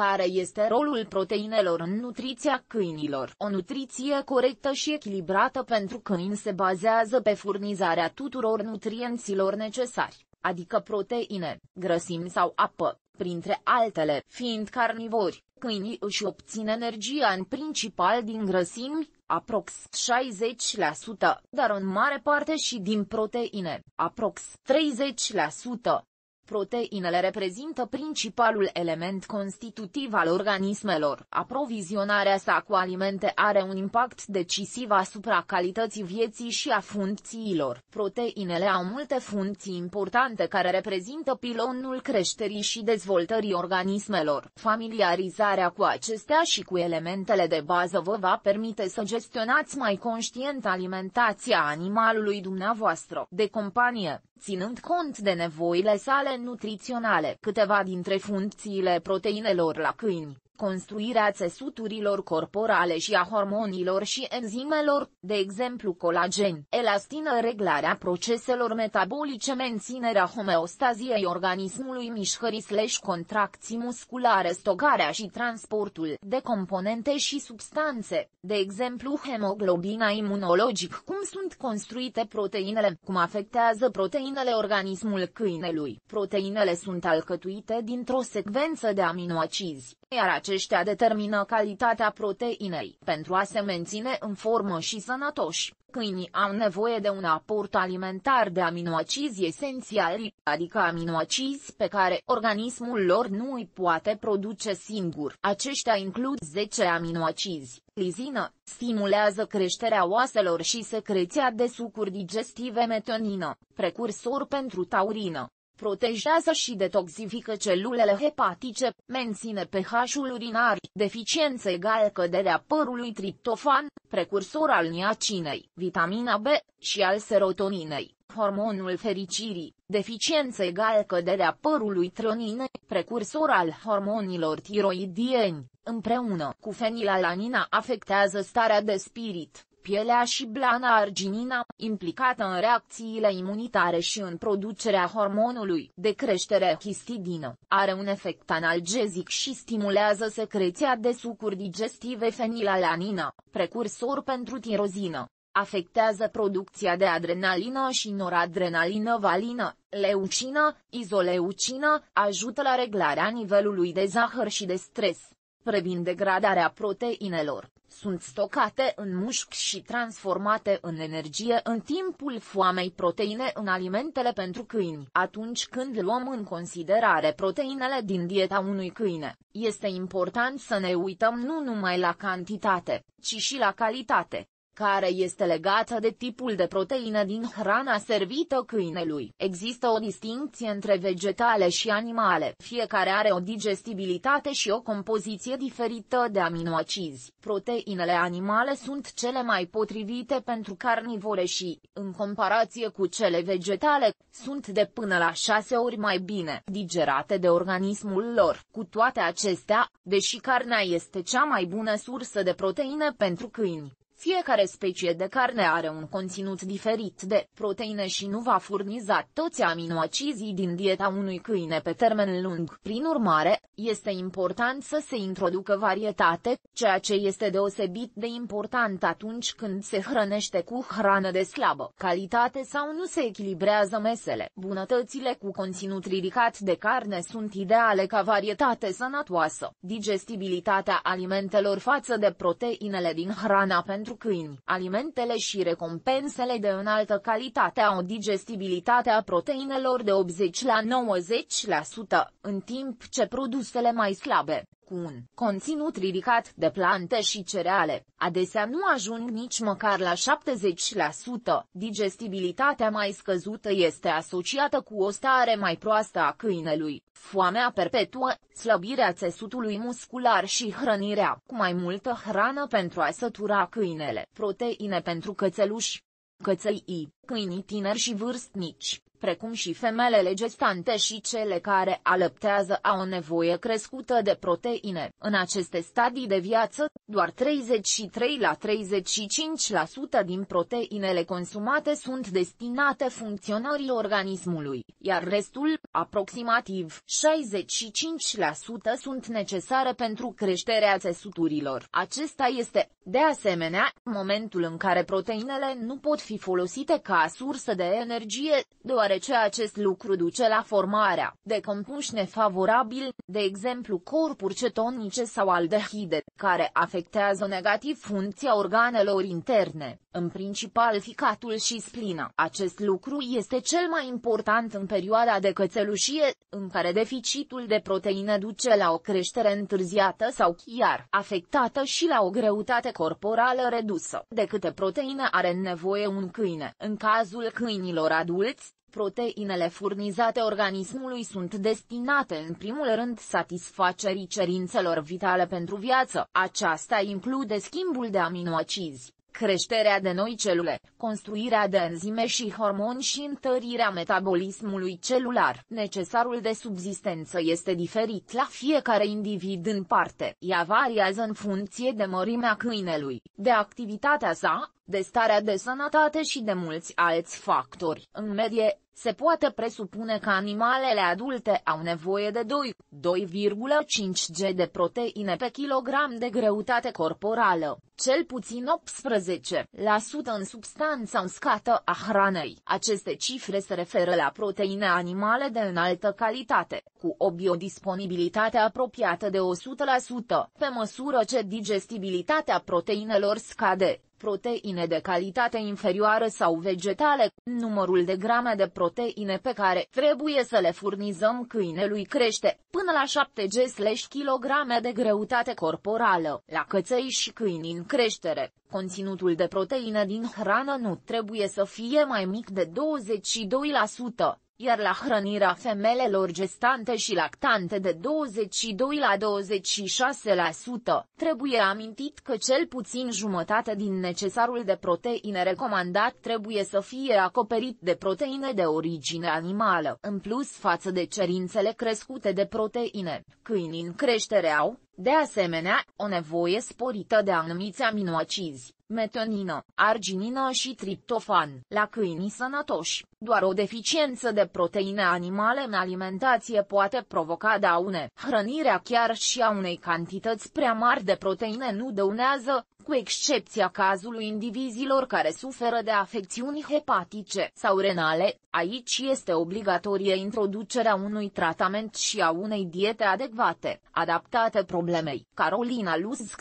Care este rolul proteinelor în nutriția câinilor? O nutriție corectă și echilibrată pentru câini se bazează pe furnizarea tuturor nutrienților necesari, adică proteine, grăsimi sau apă, printre altele. Fiind carnivori, câinii își obțin energia în principal din grăsimi, aprox 60%, dar în mare parte și din proteine, aprox 30%. Proteinele reprezintă principalul element constitutiv al organismelor. Aprovizionarea sa cu alimente are un impact decisiv asupra calității vieții și a funcțiilor. Proteinele au multe funcții importante care reprezintă pilonul creșterii și dezvoltării organismelor. Familiarizarea cu acestea și cu elementele de bază vă va permite să gestionați mai conștient alimentația animalului dumneavoastră de companie ținând cont de nevoile sale nutriționale. Câteva dintre funcțiile proteinelor la câini construirea țesuturilor corporale și a hormonilor și enzimelor, de exemplu colagen, elastină reglarea proceselor metabolice menținerea homeostaziei organismului mișcării slash contracții musculare stocarea și transportul de componente și substanțe, de exemplu hemoglobina imunologic cum sunt construite proteinele, cum afectează proteinele organismul câinelui. Proteinele sunt alcătuite dintr-o secvență de aminoacizi, iar aceștia determină calitatea proteinei. Pentru a se menține în formă și sănătoși, câinii au nevoie de un aport alimentar de aminoacizi esențiali, adică aminoacizi pe care organismul lor nu îi poate produce singur. Aceștia includ 10 aminoacizi. Lizină, stimulează creșterea oaselor și secreția de sucuri digestive metionină, precursor pentru taurină protejează și detoxifică celulele hepatice, menține pH-ul urinar, deficiență egal căderea părului triptofan, precursor al niacinei, vitamina B, și al serotoninei, hormonul fericirii, deficiență egal căderea părului trionine, precursor al hormonilor tiroidieni, împreună cu fenilalanina afectează starea de spirit, pielea și blana arginina, implicată în reacțiile imunitare și în producerea hormonului de creștere histidină, are un efect analgezic și stimulează secreția de sucuri digestive fenilalanină, precursor pentru tirozină. Afectează producția de adrenalină și noradrenalină valină, leucină, izoleucină, ajută la reglarea nivelului de zahăr și de stres, previn degradarea proteinelor, sunt stocate în mușchi și transformate în energie în timpul foamei proteine în alimentele pentru câini. Atunci când luăm în considerare proteinele din dieta unui câine, este important să ne uităm nu numai la cantitate, ci și la calitate care este legată de tipul de proteină din hrana servită câinelui. Există o distinție între vegetale și animale. Fiecare are o digestibilitate și o compoziție diferită de aminoacizi. Proteinele animale sunt cele mai potrivite pentru carnivore și, în comparație cu cele vegetale, sunt de până la șase ori mai bine digerate de organismul lor. Cu toate acestea, deși carnea este cea mai bună sursă de proteine pentru câini, fiecare specie de carne are un conținut diferit de proteine și nu va furniza toți aminoacizii din dieta unui câine pe termen lung. Prin urmare, este important să se introducă varietate, ceea ce este deosebit de important atunci când se hrănește cu hrană de slabă calitate sau nu se echilibrează mesele. Bunătățile cu conținut ridicat de carne sunt ideale ca varietate sănătoasă. Digestibilitatea alimentelor față de proteinele din hrana pentru pentru câini. Alimentele și recompensele de înaltă calitate au o digestibilitate a proteinelor de 80 la 90%, în timp ce produsele mai slabe, cu un conținut ridicat de plante și cereale, adesea nu ajung nici măcar la 70%. Digestibilitatea mai scăzută este asociată cu o stare mai proastă a câinelui, foamea perpetuă, slăbirea țesutului muscular și hrănirea cu mai multă hrană pentru a sătura câinele, proteine pentru cățeluși, căței, câinii tineri și vârstnici, precum și femelele gestante și cele care alăptează au o nevoie crescută de proteine. În aceste stadii de viață, doar 33 la 35% din proteinele consumate sunt destinate funcționării organismului, iar restul, aproximativ 65% sunt necesare pentru creșterea țesuturilor. Acesta este, de asemenea, momentul în care proteinele nu pot fi folosite ca sursă de energie, deoarece acest lucru duce la formarea de compuși nefavorabili, de exemplu corpuri cetonice sau aldehide, care afectează negativ funcția organelor interne, în principal ficatul și splina. Acest lucru este cel mai important în perioada de cățelușie, în care deficitul de proteine duce la o creștere întârziată sau chiar afectată și la o greutate corporală redusă. De câte proteine are nevoie un câine? În cazul câinilor adulți, Proteinele furnizate organismului sunt destinate în primul rând satisfacerii cerințelor vitale pentru viață. Aceasta include schimbul de aminoacizi, creșterea de noi celule, construirea de enzime și hormoni și întărirea metabolismului celular. Necesarul de subzistență este diferit la fiecare individ în parte. Ea variază în funcție de mărimea câinelui, de activitatea sa, de starea de sănătate și de mulți alți factori. În medie, se poate presupune că animalele adulte au nevoie de 2,5 g de proteine pe kilogram de greutate corporală, cel puțin 18% în substanța uscată a hranei. Aceste cifre se referă la proteine animale de înaltă calitate, cu o biodisponibilitate apropiată de 100%, pe măsură ce digestibilitatea proteinelor scade proteine de calitate inferioară sau vegetale, numărul de grame de proteine pe care trebuie să le furnizăm câinelui crește, până la 7 g/kg de greutate corporală, la căței și câini în creștere. Conținutul de proteine din hrană nu trebuie să fie mai mic de 22%, iar la hrănirea femelelor gestante și lactante de 22 la 26%, trebuie amintit că cel puțin jumătate din necesarul de proteine recomandat trebuie să fie acoperit de proteine de origine animală. În plus față de cerințele crescute de proteine, câinii în creștere au, de asemenea, o nevoie sporită de anumiți aminoacizi, metonină, arginină și triptofan. La câinii sănătoși, doar o deficiență de proteine animale în alimentație poate provoca daune. Hrănirea chiar și a unei cantități prea mari de proteine nu dăunează, cu excepția cazului indivizilor care suferă de afecțiuni hepatice sau renale, aici este obligatorie introducerea unui tratament și a unei diete adecvate, adaptate problemei. Carolina Luszic